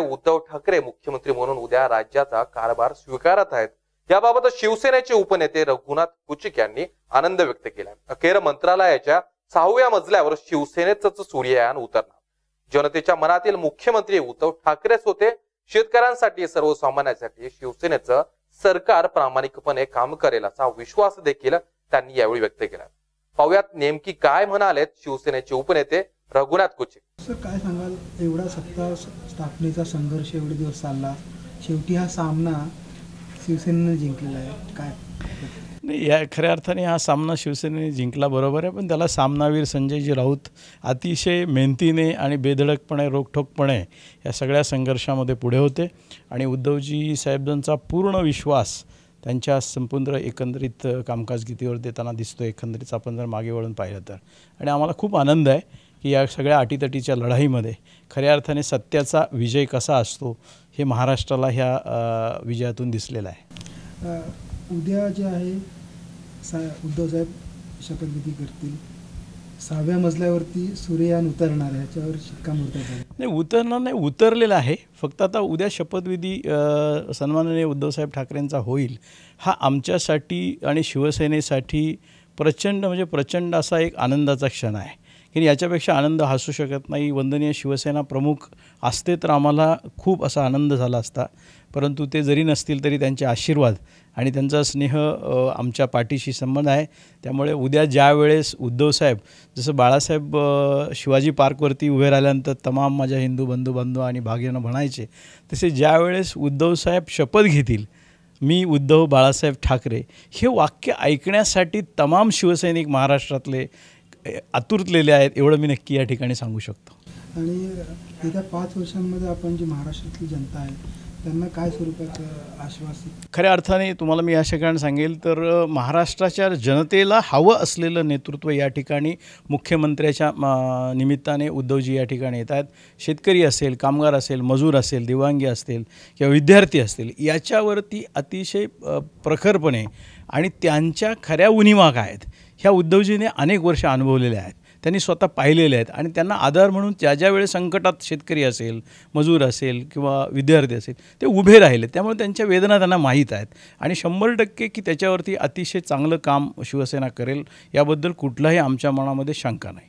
उद्धव ठाकरे मुख्यमंत्री म्हणून उद्या राज्याचा कारभार स्वीकारत आहेत. याबाबत शिवसेनेचे उपनेते रघुनाथ कुचिक यांनी आनंद व्यक्त केला अखेर मंत्रालयाच्या सहाव्या मजल्यावर शिवसेनेच सूर्ययान उतरणार. जनतेच्या मनातील मुख्यमंत्री उद्धव ठाकरेच होते. शेतकऱ्यांसाठी सर्वसामान्यांसाठी शिवसेनेचं सरकार प्रामाणिकपणे काम करेल असा विश्वास देखील त्यांनी यावेळी व्यक्त केला पाहुयात नेमकी काय म्हणालेत शिवसेनेचे उपनेते रघुनाथ कुचिक सर काय सांगाल? एवढा सत्ता स्थापनेचा संघर्ष एवढे दिवस चालला. शेवटी हा सामना शिवसेनेनं जिंकलेला आहे. काय? नाही या खऱ्या अर्थाने हा सामना शिवसेनेने जिंकला बरोबर आहे पण त्याला सामनावीर संजयजी राऊत अतिशय मेहनतीने आणि बेधडकपणे रोखठोकपणे या सगळ्या संघर्षामध्ये पुढे होते. आणि उद्धवजी साहेबांचा पूर्ण विश्वास त्यांच्या संपूर्ण एकंदरीत कामकाज गीतीवर देताना दिसतो एकंदरीत आपण जर मागे वळून पाहिलं तर. आणि आम्हाला खूप आनंद आहे. की या सगळ्या अटीतटीच्या लढाईमध्ये खऱ्या अर्थाने सत्याचा विजय कसा असतो हे महाराष्ट्राला ह्या विजयातून दिसलेलं आहे. उद्या जे आहे सा उद्धवसाहेब शपथविधी करतील. सहाव्या मजल्यावरती सूर्ययान उतरणार आहे ह्याच्यावर शिक्कामोर्तब नाही उतरणार नाही उतरलेलं आहे. फक्त आता उद्या शपथविधी सन्माननीय उद्धवसाहेब ठाकरेंचा होईल हा आमच्यासाठी आणि शिवसेनेसाठी प्रचंड म्हणजे प्रचंड असा एक आनंदाचा क्षण आहे. की याच्यापेक्षा आनंद हसू शकत नाही. वंदनीय शिवसेना प्रमुख असते तर आम्हाला खूप असा आनंद झाला असता. परंतु ते जरी नसतील तरी त्यांचे आशीर्वाद आणि त्यांचा स्नेह आमच्या पाठीशी संबंध आहे. त्यामुळे उद्या ज्या वेळेस उद्धवसाहेब जसं बाळासाहेब शिवाजी पार्कवरती उभे राहिल्यानंतर तमाम माझ्या हिंदू बंधू बांधव आणि भाग्यानं म्हणायचे तसे ज्यावेळेस उद्धवसाहेब शपथ घेतील मी उद्धव बाळासाहेब ठाकरे हे वाक्य ऐकण्यासाठी तमाम शिवसैनिक महाराष्ट्रातले आतुरलेले आहेत एवढं मी नक्की या ठिकाणी सांगू शकतो. आणि येत्या पाच वर्षांमध्ये आपण जी महाराष्ट्रातली जनता आहे त्यांना काय स्वरूपाचं आश्वासित खऱ्या अर्थाने तुम्हाला मी या ठिकाणी सांगेल तर महाराष्ट्राच्या जनतेला हवं असलेलं नेतृत्व या ठिकाणी मुख्यमंत्र्याच्या निमित्ताने उद्धवजी या ठिकाणी येत आहेत. शेतकरी असेल कामगार असेल मजूर असेल दिव्यांगी असतील किंवा विद्यार्थी असतील याच्यावरती अतिशय प्रखरपणे आणि त्यांच्या खऱ्या उणिवा काय आहेत ह्या उद्धवजीने अनेक वर्ष अनुभवलेल्या आहेत. त्यांनी स्वतः पाहिलेले आहेत. आणि त्यांना आधार म्हणून ज्या ज्या वेळेस संकटात शेतकरी असेल मजूर असेल किंवा विद्यार्थी असेल ते उभे राहिले. त्यामुळे त्यांच्या वेदना त्यांना माहीत आहेत. आणि शंभर टक्के की त्याच्यावरती अतिशय चांगलं काम शिवसेना करेल याबद्दल कुठलाही आमच्या मनामध्ये शंका नाही.